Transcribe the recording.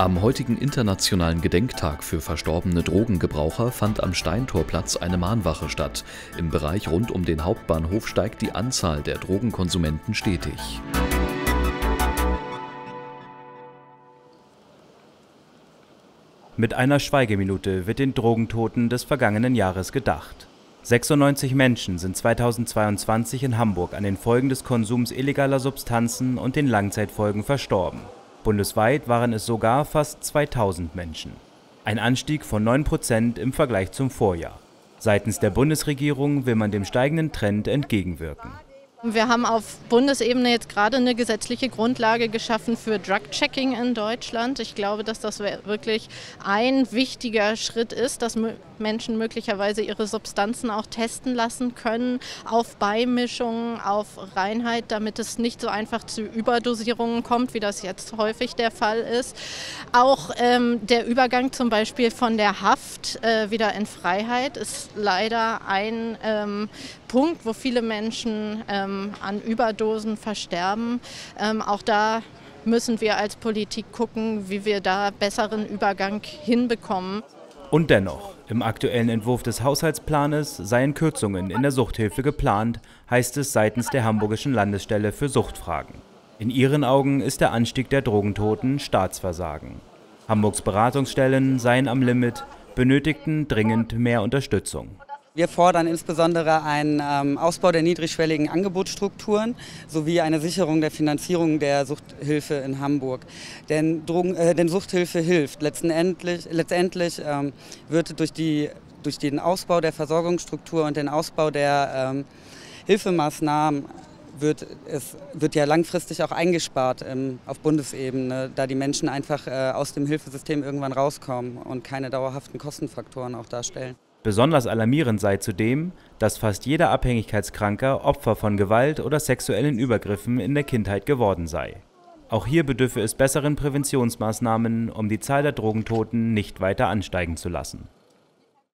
Am heutigen internationalen Gedenktag für verstorbene Drogengebraucher fand am Steintorplatz eine Mahnwache statt. Im Bereich rund um den Hauptbahnhof steigt die Anzahl der Drogenkonsumenten stetig. Mit einer Schweigeminute wird den Drogentoten des vergangenen Jahres gedacht. 96 Menschen sind 2022 in Hamburg an den Folgen des Konsums illegaler Substanzen und den Langzeitfolgen verstorben. Bundesweit waren es sogar fast 2000 Menschen. Ein Anstieg von 9 Prozent im Vergleich zum Vorjahr. Seitens der Bundesregierung will man dem steigenden Trend entgegenwirken. Wir haben auf Bundesebene jetzt gerade eine gesetzliche Grundlage geschaffen für Drug-Checking in Deutschland. Ich glaube, dass das wirklich ein wichtiger Schritt ist, dass Menschen möglicherweise ihre Substanzen auch testen lassen können auf Beimischungen, auf Reinheit, damit es nicht so einfach zu Überdosierungen kommt, wie das jetzt häufig der Fall ist. Auch ähm, der Übergang zum Beispiel von der Haft äh, wieder in Freiheit ist leider ein ähm, Punkt, wo viele Menschen ähm, an Überdosen versterben. Ähm, auch da müssen wir als Politik gucken, wie wir da besseren Übergang hinbekommen. Und dennoch, im aktuellen Entwurf des Haushaltsplanes seien Kürzungen in der Suchthilfe geplant, heißt es seitens der Hamburgischen Landesstelle für Suchtfragen. In ihren Augen ist der Anstieg der Drogentoten Staatsversagen. Hamburgs Beratungsstellen seien am Limit, benötigten dringend mehr Unterstützung. Wir fordern insbesondere einen ähm, Ausbau der niedrigschwelligen Angebotsstrukturen sowie eine Sicherung der Finanzierung der Suchthilfe in Hamburg. Denn, Drogen, äh, denn Suchthilfe hilft. Letztendlich, letztendlich ähm, wird durch, die, durch den Ausbau der Versorgungsstruktur und den Ausbau der ähm, Hilfemaßnahmen wird, es wird ja langfristig auch eingespart ähm, auf Bundesebene, da die Menschen einfach äh, aus dem Hilfesystem irgendwann rauskommen und keine dauerhaften Kostenfaktoren auch darstellen. Besonders alarmierend sei zudem, dass fast jeder Abhängigkeitskranker Opfer von Gewalt oder sexuellen Übergriffen in der Kindheit geworden sei. Auch hier bedürfe es besseren Präventionsmaßnahmen, um die Zahl der Drogentoten nicht weiter ansteigen zu lassen